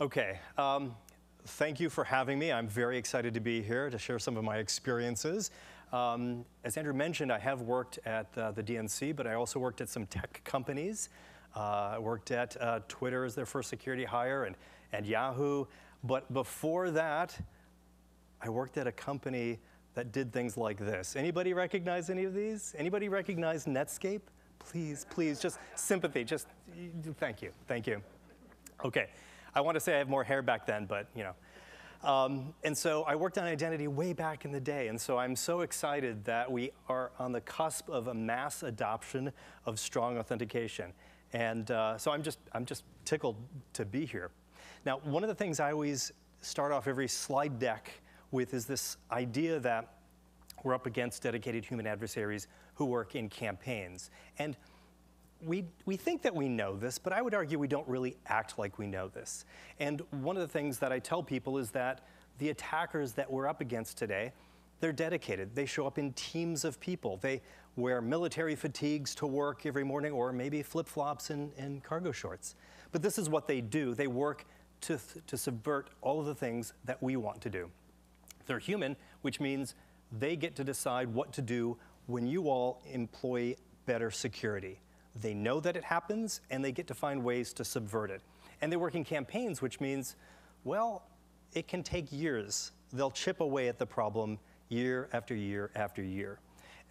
Okay. Um, thank you for having me. I'm very excited to be here to share some of my experiences. Um, as Andrew mentioned, I have worked at uh, the DNC, but I also worked at some tech companies. Uh, I worked at uh, Twitter as their first security hire and, and Yahoo. But before that, I worked at a company that did things like this. Anybody recognize any of these? Anybody recognize Netscape? Please, please, just sympathy, just thank you, thank you. Okay. I want to say I have more hair back then, but you know. Um, and so I worked on identity way back in the day, and so I'm so excited that we are on the cusp of a mass adoption of strong authentication. And uh, so I'm just, I'm just tickled to be here. Now, one of the things I always start off every slide deck with is this idea that we're up against dedicated human adversaries who work in campaigns. And we, we think that we know this, but I would argue we don't really act like we know this. And one of the things that I tell people is that the attackers that we're up against today, they're dedicated. They show up in teams of people. They wear military fatigues to work every morning or maybe flip flops and, and cargo shorts. But this is what they do. They work to, to subvert all of the things that we want to do. They're human, which means they get to decide what to do when you all employ better security. They know that it happens and they get to find ways to subvert it. And they work in campaigns, which means, well, it can take years. They'll chip away at the problem year after year after year.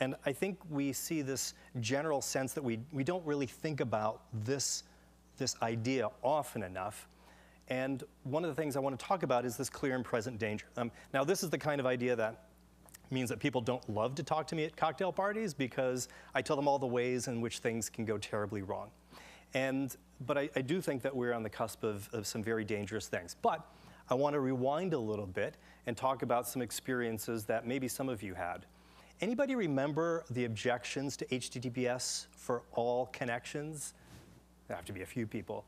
And I think we see this general sense that we, we don't really think about this, this idea often enough. And one of the things I want to talk about is this clear and present danger. Um, now, this is the kind of idea that means that people don't love to talk to me at cocktail parties because I tell them all the ways in which things can go terribly wrong. And, but I, I do think that we're on the cusp of, of some very dangerous things. But I want to rewind a little bit and talk about some experiences that maybe some of you had. Anybody remember the objections to HTTPS for all connections? There have to be a few people.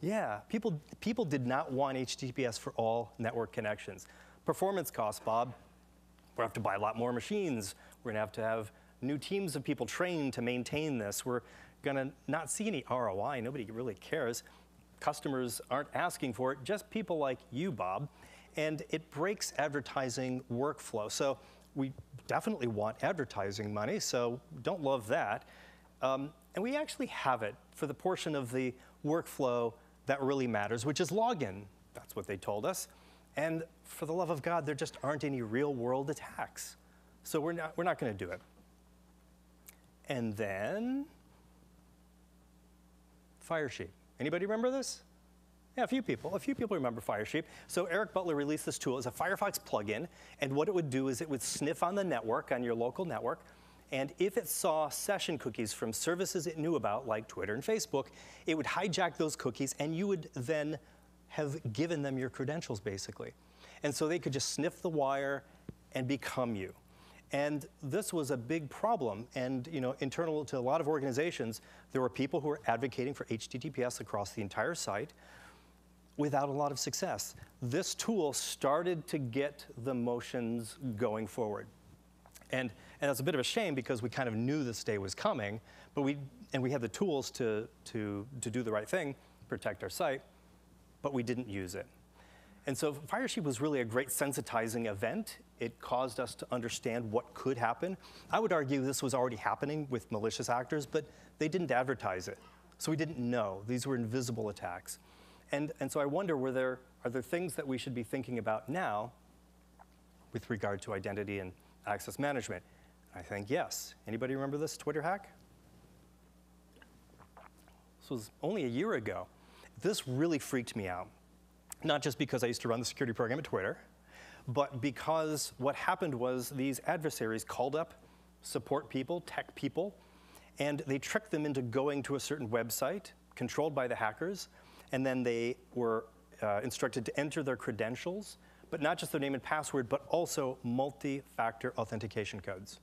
Yeah, people, people did not want HTTPS for all network connections. Performance costs, Bob, we have to buy a lot more machines. We're gonna have to have new teams of people trained to maintain this. We're gonna not see any ROI. Nobody really cares. Customers aren't asking for it, just people like you, Bob. And it breaks advertising workflow. So we definitely want advertising money, so don't love that. Um, and we actually have it for the portion of the workflow that really matters, which is login. That's what they told us. And for the love of God, there just aren't any real world attacks. So we're not, we're not going to do it. And then Firesheep. Anybody remember this? Yeah, a few people. A few people remember Firesheep. So Eric Butler released this tool as a Firefox plugin, and what it would do is it would sniff on the network, on your local network, and if it saw session cookies from services it knew about, like Twitter and Facebook, it would hijack those cookies, and you would then have given them your credentials, basically. And so they could just sniff the wire and become you. And this was a big problem. And you know, internal to a lot of organizations, there were people who were advocating for HTTPS across the entire site without a lot of success. This tool started to get the motions going forward. And, and that's a bit of a shame because we kind of knew this day was coming, but we, and we had the tools to, to, to do the right thing, protect our site but we didn't use it. And so Firesheep was really a great sensitizing event. It caused us to understand what could happen. I would argue this was already happening with malicious actors, but they didn't advertise it. So we didn't know. These were invisible attacks. And, and so I wonder, were there, are there things that we should be thinking about now with regard to identity and access management? I think yes. Anybody remember this Twitter hack? This was only a year ago. This really freaked me out, not just because I used to run the security program at Twitter, but because what happened was these adversaries called up support people, tech people, and they tricked them into going to a certain website controlled by the hackers, and then they were uh, instructed to enter their credentials, but not just their name and password, but also multi-factor authentication codes.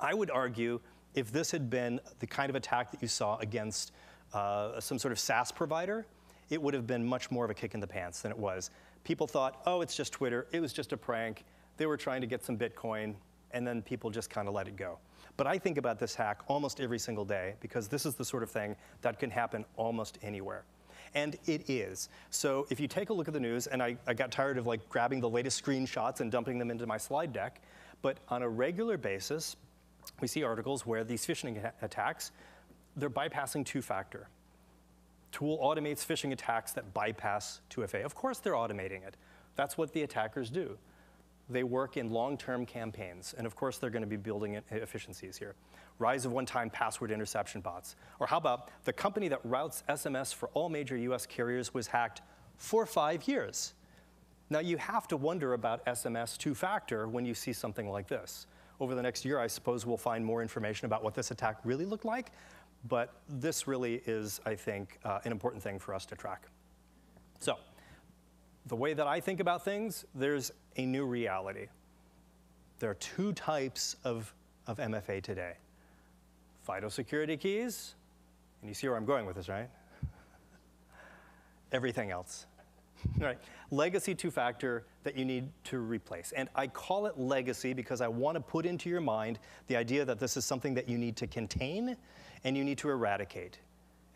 I would argue if this had been the kind of attack that you saw against uh, some sort of SaaS provider, it would have been much more of a kick in the pants than it was. People thought, oh, it's just Twitter, it was just a prank. They were trying to get some Bitcoin, and then people just kind of let it go. But I think about this hack almost every single day because this is the sort of thing that can happen almost anywhere. And it is. So if you take a look at the news, and I, I got tired of like grabbing the latest screenshots and dumping them into my slide deck, but on a regular basis, we see articles where these phishing attacks, they're bypassing two-factor. Tool automates phishing attacks that bypass 2FA. Of course they're automating it. That's what the attackers do. They work in long-term campaigns, and of course they're going to be building eh, efficiencies here. Rise of one-time password interception bots. Or how about the company that routes SMS for all major US carriers was hacked for five years? Now you have to wonder about SMS two-factor when you see something like this. Over the next year, I suppose we'll find more information about what this attack really looked like, but this really is, I think, uh, an important thing for us to track. So, the way that I think about things, there's a new reality. There are two types of, of MFA today. FIDO security keys, and you see where I'm going with this, right? Everything else. right? Legacy two-factor that you need to replace. And I call it legacy because I want to put into your mind the idea that this is something that you need to contain and you need to eradicate.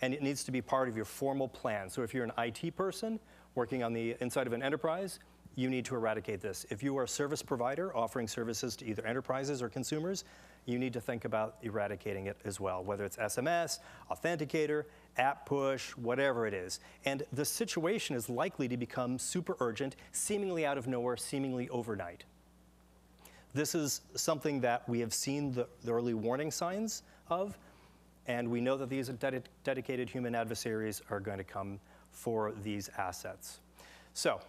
And it needs to be part of your formal plan. So if you're an IT person working on the inside of an enterprise, you need to eradicate this. If you are a service provider offering services to either enterprises or consumers, you need to think about eradicating it as well, whether it's SMS, Authenticator, app push, whatever it is. And the situation is likely to become super urgent, seemingly out of nowhere, seemingly overnight. This is something that we have seen the, the early warning signs of, and we know that these ded dedicated human adversaries are going to come for these assets. So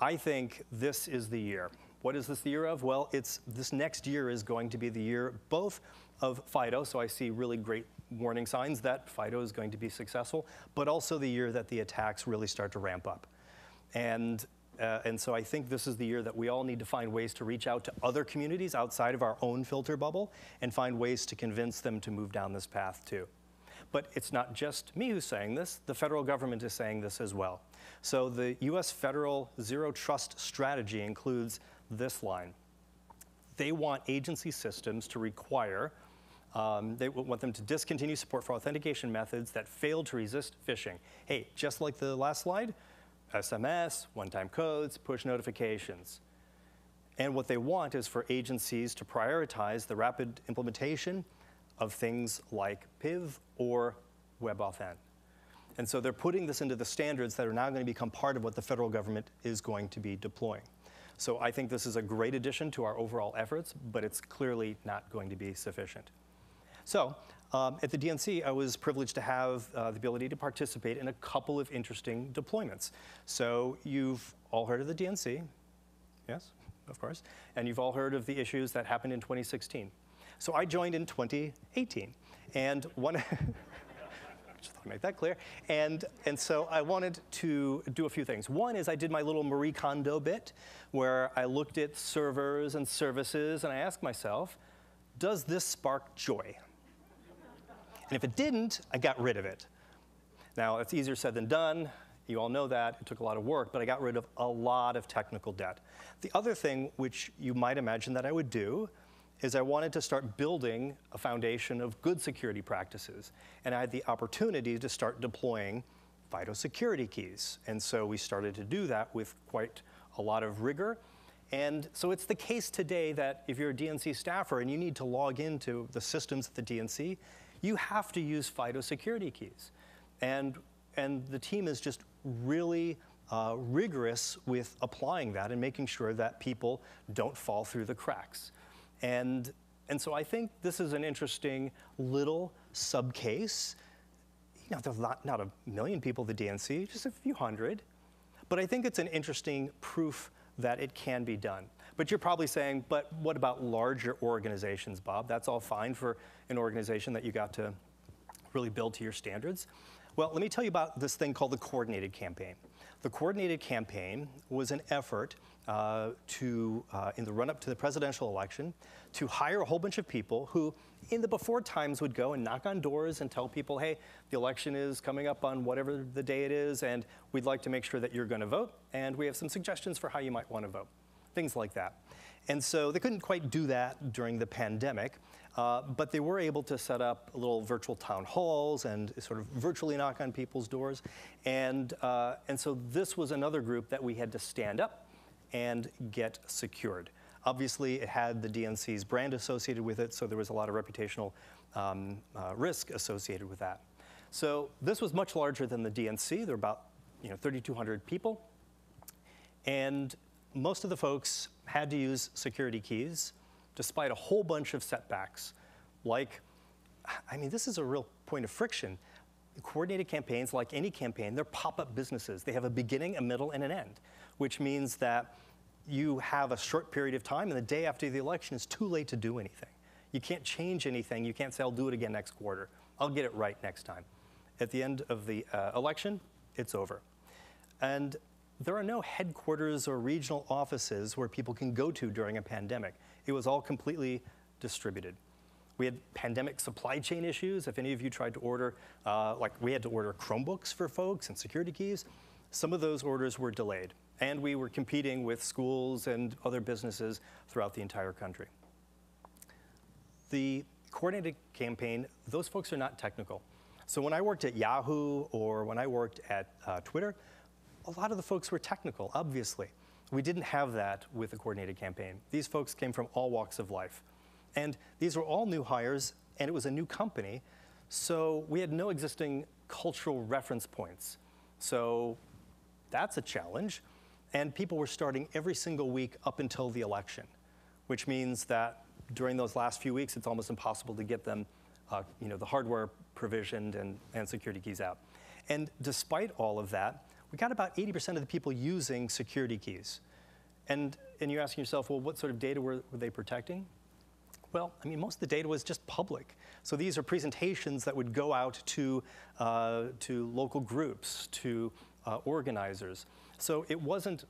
I think this is the year. What is this the year of? Well, it's this next year is going to be the year both of FIDO, so I see really great warning signs that FIDO is going to be successful, but also the year that the attacks really start to ramp up. And uh, and so I think this is the year that we all need to find ways to reach out to other communities outside of our own filter bubble and find ways to convince them to move down this path too. But it's not just me who's saying this, the federal government is saying this as well. So the US federal zero trust strategy includes this line. They want agency systems to require, um, they want them to discontinue support for authentication methods that fail to resist phishing. Hey, just like the last slide, SMS, one-time codes, push notifications. And what they want is for agencies to prioritize the rapid implementation of things like PIV or WebAuthn. And so they're putting this into the standards that are now going to become part of what the federal government is going to be deploying. So I think this is a great addition to our overall efforts, but it's clearly not going to be sufficient. So um, at the DNC, I was privileged to have uh, the ability to participate in a couple of interesting deployments. So you've all heard of the DNC, yes, of course, and you've all heard of the issues that happened in 2016. So I joined in 2018, and one, just thought I'd make that clear. And, and so I wanted to do a few things. One is I did my little Marie Kondo bit, where I looked at servers and services, and I asked myself, does this spark joy? And if it didn't, I got rid of it. Now, it's easier said than done. You all know that. It took a lot of work, but I got rid of a lot of technical debt. The other thing, which you might imagine that I would do, is I wanted to start building a foundation of good security practices. And I had the opportunity to start deploying FIDO security keys. And so we started to do that with quite a lot of rigor. And so it's the case today that if you're a DNC staffer and you need to log into the systems at the DNC, you have to use FIDO security keys. And, and the team is just really uh, rigorous with applying that and making sure that people don't fall through the cracks. And, and so I think this is an interesting little subcase. You know, there's not, not a million people at the DNC, just a few hundred. But I think it's an interesting proof that it can be done. But you're probably saying, but what about larger organizations, Bob? That's all fine for an organization that you got to really build to your standards. Well, let me tell you about this thing called the coordinated campaign. The coordinated campaign was an effort uh, to, uh, in the run up to the presidential election, to hire a whole bunch of people who, in the before times, would go and knock on doors and tell people, hey, the election is coming up on whatever the day it is, and we'd like to make sure that you're going to vote, and we have some suggestions for how you might want to vote. things like that. And so they couldn't quite do that during the pandemic, uh, but they were able to set up little virtual town halls and sort of virtually knock on people's doors. And, uh, and so this was another group that we had to stand up and get secured. Obviously, it had the DNC's brand associated with it, so there was a lot of reputational um, uh, risk associated with that. So this was much larger than the DNC. There were about you know, 3,200 people. And most of the folks had to use security keys despite a whole bunch of setbacks. Like, I mean, this is a real point of friction. Coordinated campaigns, like any campaign, they're pop up businesses. They have a beginning, a middle, and an end, which means that you have a short period of time, and the day after the election, is too late to do anything. You can't change anything. You can't say, I'll do it again next quarter. I'll get it right next time. At the end of the uh, election, it's over. And there are no headquarters or regional offices where people can go to during a pandemic. It was all completely distributed. We had pandemic supply chain issues. If any of you tried to order, uh, like we had to order Chromebooks for folks and security keys, some of those orders were delayed. And we were competing with schools and other businesses throughout the entire country. The coordinated campaign, those folks are not technical. So when I worked at Yahoo or when I worked at uh, Twitter, a lot of the folks were technical, obviously. We didn't have that with the coordinated campaign. These folks came from all walks of life. And these were all new hires, and it was a new company, so we had no existing cultural reference points. So that's a challenge. And people were starting every single week up until the election, which means that during those last few weeks, it's almost impossible to get them, uh, you know, the hardware provisioned and, and security keys out. And despite all of that, we got about 80% of the people using security keys. And, and you're asking yourself, well, what sort of data were, were they protecting? Well, I mean, most of the data was just public. So these are presentations that would go out to, uh, to local groups, to uh, organizers. So it wasn't,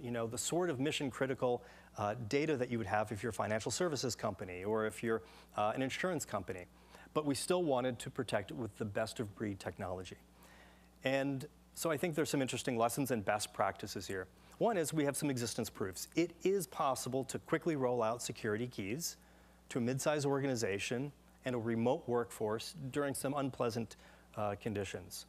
you know, the sort of mission critical uh, data that you would have if you're a financial services company or if you're uh, an insurance company. But we still wanted to protect it with the best of breed technology. And so I think there's some interesting lessons and best practices here. One is we have some existence proofs. It is possible to quickly roll out security keys to a mid-sized organization and a remote workforce during some unpleasant uh, conditions.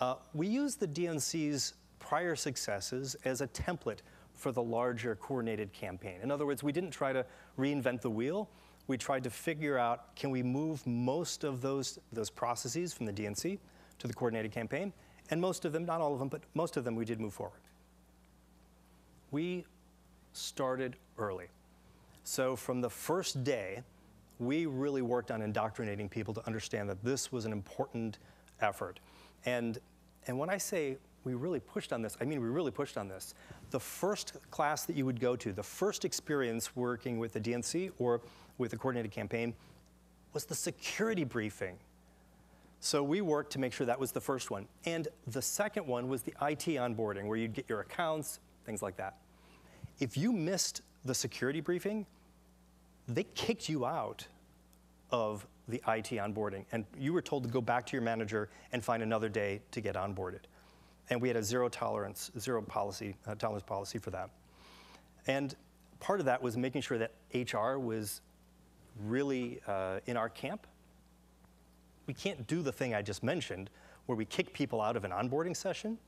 Uh, we use the DNC's prior successes as a template for the larger coordinated campaign. In other words, we didn't try to reinvent the wheel. We tried to figure out, can we move most of those, those processes from the DNC to the coordinated campaign and most of them, not all of them, but most of them we did move forward. We started early. So from the first day, we really worked on indoctrinating people to understand that this was an important effort. And, and when I say we really pushed on this, I mean we really pushed on this. The first class that you would go to, the first experience working with the DNC or with the coordinated campaign was the security briefing so we worked to make sure that was the first one. And the second one was the IT onboarding, where you'd get your accounts, things like that. If you missed the security briefing, they kicked you out of the IT onboarding. And you were told to go back to your manager and find another day to get onboarded. And we had a zero tolerance, zero policy, uh, tolerance policy for that. And part of that was making sure that HR was really uh, in our camp we can't do the thing I just mentioned where we kick people out of an onboarding session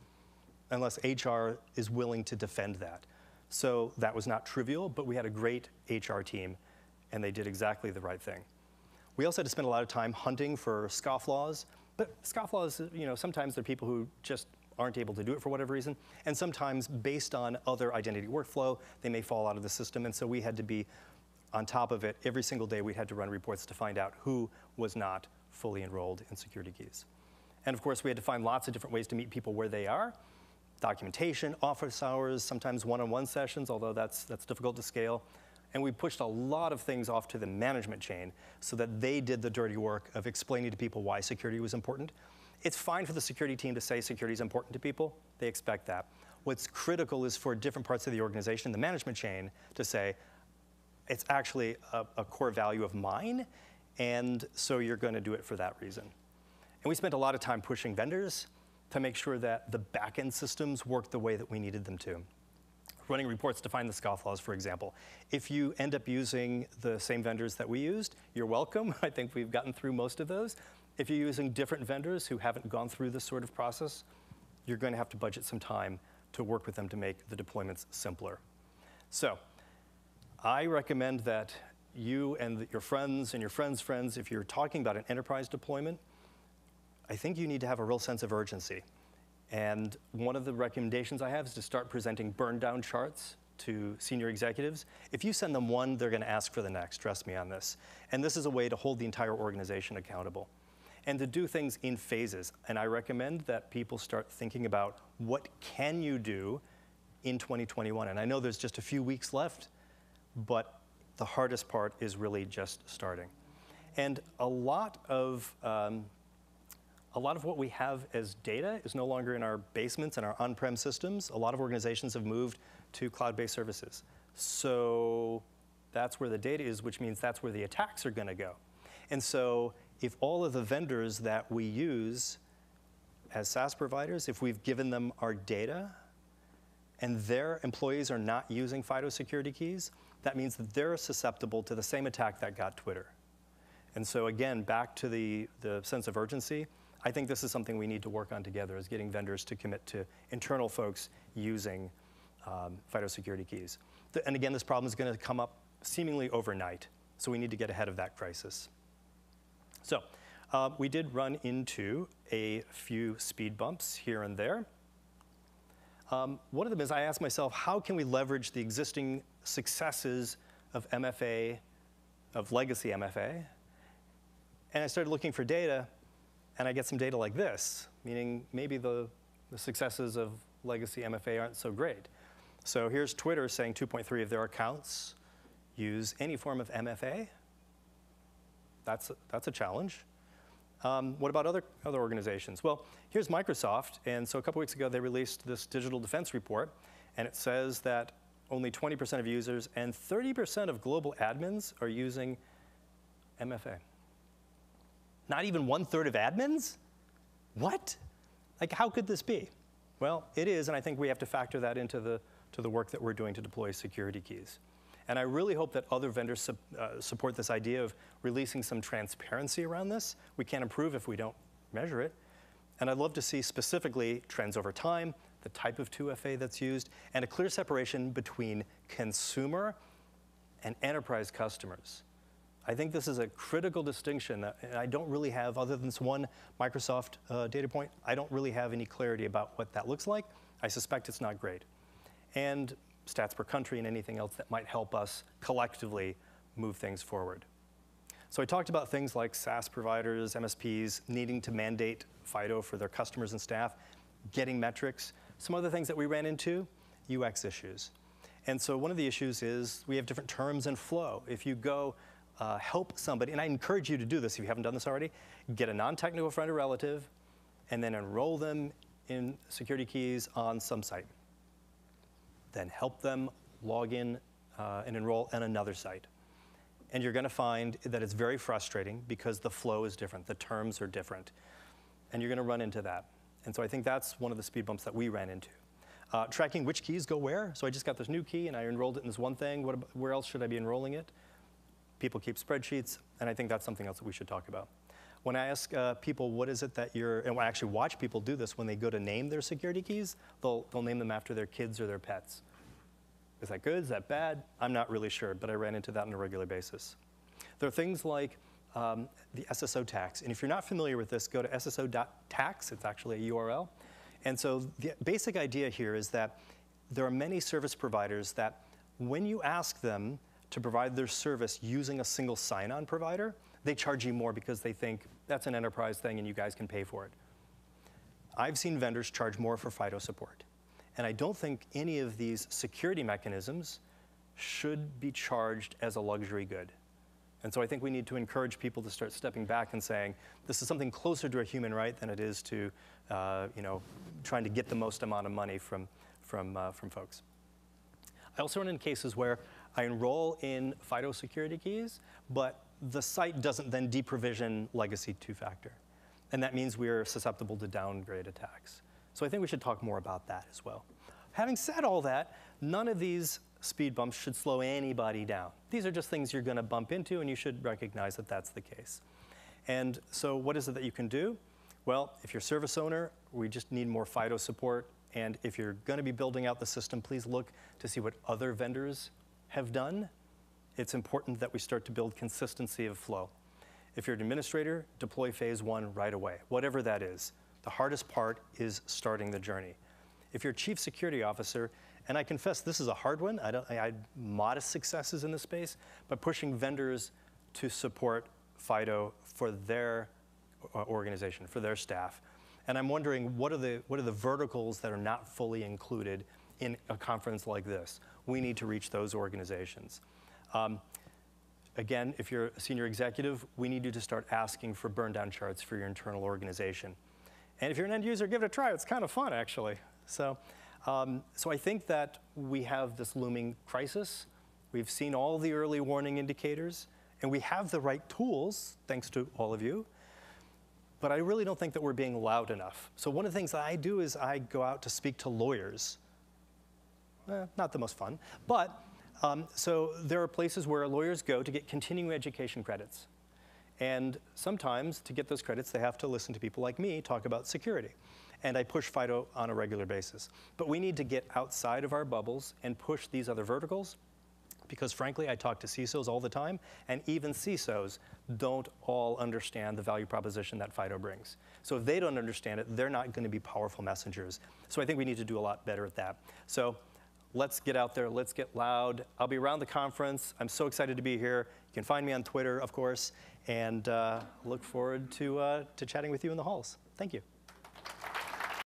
unless HR is willing to defend that. So that was not trivial, but we had a great HR team and they did exactly the right thing. We also had to spend a lot of time hunting for scofflaws, but scofflaws, you know, sometimes they're people who just aren't able to do it for whatever reason, and sometimes based on other identity workflow, they may fall out of the system, and so we had to be on top of it every single day. We had to run reports to find out who was not fully enrolled in security keys. And of course, we had to find lots of different ways to meet people where they are. Documentation, office hours, sometimes one-on-one sessions, although that's, that's difficult to scale. And we pushed a lot of things off to the management chain so that they did the dirty work of explaining to people why security was important. It's fine for the security team to say security is important to people. They expect that. What's critical is for different parts of the organization, the management chain, to say, it's actually a, a core value of mine, and so you're going to do it for that reason. And we spent a lot of time pushing vendors to make sure that the backend systems worked the way that we needed them to. running reports to find the scofflaws, for example. If you end up using the same vendors that we used, you're welcome. I think we've gotten through most of those. If you're using different vendors who haven't gone through this sort of process, you're going to have to budget some time to work with them to make the deployments simpler. So I recommend that you and your friends and your friends' friends, if you're talking about an enterprise deployment, I think you need to have a real sense of urgency. And one of the recommendations I have is to start presenting burn down charts to senior executives. If you send them one, they're going to ask for the next, trust me on this. And this is a way to hold the entire organization accountable and to do things in phases. And I recommend that people start thinking about what can you do in 2021. And I know there's just a few weeks left, but the hardest part is really just starting. And a lot of um, a lot of what we have as data is no longer in our basements and our on-prem systems. A lot of organizations have moved to cloud-based services. So that's where the data is, which means that's where the attacks are going to go. And so if all of the vendors that we use as SaaS providers, if we've given them our data and their employees are not using FIDO security keys, that means that they're susceptible to the same attack that got Twitter. And so again, back to the, the sense of urgency, I think this is something we need to work on together is getting vendors to commit to internal folks using um, FIDO security keys. The, and again, this problem is going to come up seemingly overnight, so we need to get ahead of that crisis. So uh, we did run into a few speed bumps here and there. Um, one of them is I asked myself, how can we leverage the existing successes of MFA, of legacy MFA? And I started looking for data, and I get some data like this, meaning maybe the, the successes of legacy MFA aren't so great. So here's Twitter saying 2.3 of their accounts use any form of MFA. That's a, that's a challenge. Um, what about other, other organizations? Well, here's Microsoft, and so a couple weeks ago they released this digital defense report, and it says that only 20% of users and 30% of global admins are using MFA. Not even one third of admins? What? Like, how could this be? Well, it is, and I think we have to factor that into the, to the work that we're doing to deploy security keys. And I really hope that other vendors su uh, support this idea of releasing some transparency around this. We can't improve if we don't measure it. And I'd love to see specifically trends over time, the type of 2FA that's used, and a clear separation between consumer and enterprise customers. I think this is a critical distinction that I don't really have, other than this one Microsoft uh, data point, I don't really have any clarity about what that looks like. I suspect it's not great. And stats per country and anything else that might help us collectively move things forward. So I talked about things like SaaS providers, MSPs needing to mandate FIDO for their customers and staff, getting metrics. Some other things that we ran into, UX issues. And so one of the issues is we have different terms and flow. If you go uh, help somebody, and I encourage you to do this if you haven't done this already, get a non-technical friend or relative, and then enroll them in security keys on some site then help them log in uh, and enroll on another site. And you're going to find that it's very frustrating because the flow is different, the terms are different, and you're going to run into that. And so I think that's one of the speed bumps that we ran into. Uh, tracking which keys go where. So I just got this new key and I enrolled it in this one thing. What, where else should I be enrolling it? People keep spreadsheets, and I think that's something else that we should talk about. When I ask uh, people what is it that you're, and I actually watch people do this, when they go to name their security keys, they'll, they'll name them after their kids or their pets. Is that good? Is that bad? I'm not really sure, but I ran into that on a regular basis. There are things like um, the SSO tax. And if you're not familiar with this, go to sso.tax. It's actually a URL. And so the basic idea here is that there are many service providers that when you ask them to provide their service using a single sign-on provider, they charge you more because they think that's an enterprise thing and you guys can pay for it. I've seen vendors charge more for FIDO support. And I don't think any of these security mechanisms should be charged as a luxury good. And so I think we need to encourage people to start stepping back and saying, this is something closer to a human right than it is to, uh, you know, trying to get the most amount of money from, from, uh, from folks. I also run into cases where I enroll in FIDO security keys, but the site doesn't then deprovision legacy two-factor. And that means we're susceptible to downgrade attacks. So I think we should talk more about that as well. Having said all that, none of these speed bumps should slow anybody down. These are just things you're going to bump into, and you should recognize that that's the case. And so, what is it that you can do? Well, if you're service owner, we just need more FIDO support. And if you're going to be building out the system, please look to see what other vendors have done. It's important that we start to build consistency of flow. If you're an administrator, deploy phase one right away, whatever that is. The hardest part is starting the journey. If you're chief security officer, and I confess this is a hard one, I, don't, I had modest successes in this space, but pushing vendors to support FIDO for their uh, organization, for their staff. And I'm wondering what are the, what are the verticals that are not fully included in a conference like this? We need to reach those organizations. Um, again, if you're a senior executive, we need you to start asking for burn down charts for your internal organization. And if you're an end user, give it a try. It's kind of fun, actually. So, um, so I think that we have this looming crisis. We've seen all the early warning indicators, and we have the right tools, thanks to all of you. But I really don't think that we're being loud enough. So one of the things that I do is I go out to speak to lawyers. Eh, not the most fun, but um, so there are places where lawyers go to get continuing education credits. And sometimes to get those credits, they have to listen to people like me talk about security. And I push FIDO on a regular basis. But we need to get outside of our bubbles and push these other verticals because frankly, I talk to CISOs all the time, and even CISOs don't all understand the value proposition that FIDO brings. So if they don't understand it, they're not going to be powerful messengers. So I think we need to do a lot better at that. So let's get out there, let's get loud. I'll be around the conference. I'm so excited to be here. You can find me on Twitter, of course, and uh, look forward to, uh, to chatting with you in the halls. Thank you.